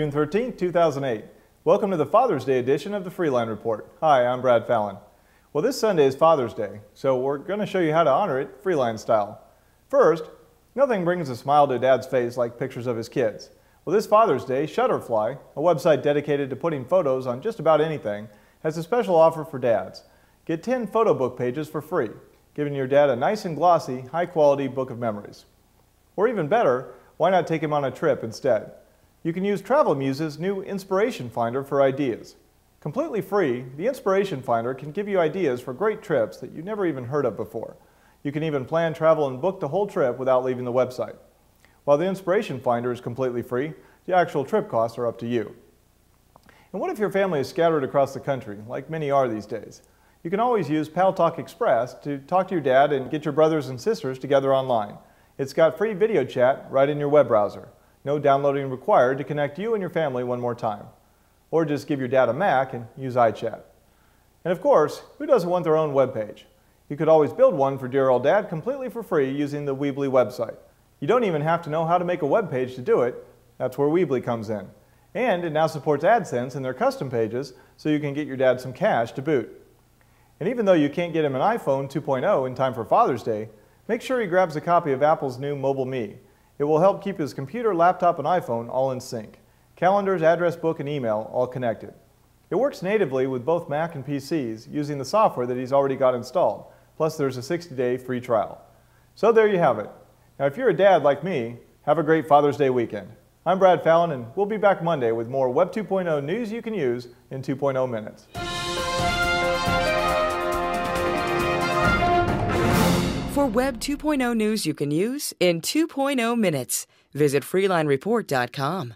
June 13, 2008. Welcome to the Father's Day edition of the Freeline Report. Hi, I'm Brad Fallon. Well, this Sunday is Father's Day, so we're going to show you how to honor it Freeline style. First, nothing brings a smile to dad's face like pictures of his kids. Well, this Father's Day, Shutterfly, a website dedicated to putting photos on just about anything, has a special offer for dads. Get 10 photo book pages for free, giving your dad a nice and glossy, high quality book of memories. Or even better, why not take him on a trip instead? You can use TravelMuse's new Inspiration Finder for ideas. Completely free, the Inspiration Finder can give you ideas for great trips that you never even heard of before. You can even plan travel and book the whole trip without leaving the website. While the Inspiration Finder is completely free, the actual trip costs are up to you. And what if your family is scattered across the country, like many are these days? You can always use Paltalk Express to talk to your dad and get your brothers and sisters together online. It's got free video chat right in your web browser. No downloading required to connect you and your family one more time. Or just give your dad a Mac and use iChat. And of course, who doesn't want their own web page? You could always build one for dear old dad completely for free using the Weebly website. You don't even have to know how to make a web page to do it. That's where Weebly comes in. And it now supports AdSense in their custom pages, so you can get your dad some cash to boot. And even though you can't get him an iPhone 2.0 in time for Father's Day, make sure he grabs a copy of Apple's new MobileMe. It will help keep his computer, laptop, and iPhone all in sync. Calendars, address book, and email all connected. It works natively with both Mac and PCs using the software that he's already got installed. Plus, there's a 60 day free trial. So, there you have it. Now, if you're a dad like me, have a great Father's Day weekend. I'm Brad Fallon, and we'll be back Monday with more Web 2.0 news you can use in 2.0 minutes. For Web 2.0 news you can use in 2.0 minutes, visit FreelineReport.com.